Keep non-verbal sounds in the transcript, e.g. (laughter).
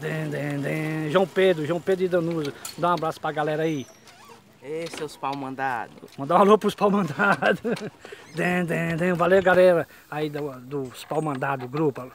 Den, den, den. João Pedro, João Pedro e Danuso, Dá um abraço pra galera aí. Ei, seus pau mandados. Mandar um alô pros pau mandados. (laughs) Den, den, den. Valeu, galera aí do, dos pau mandados, grupo.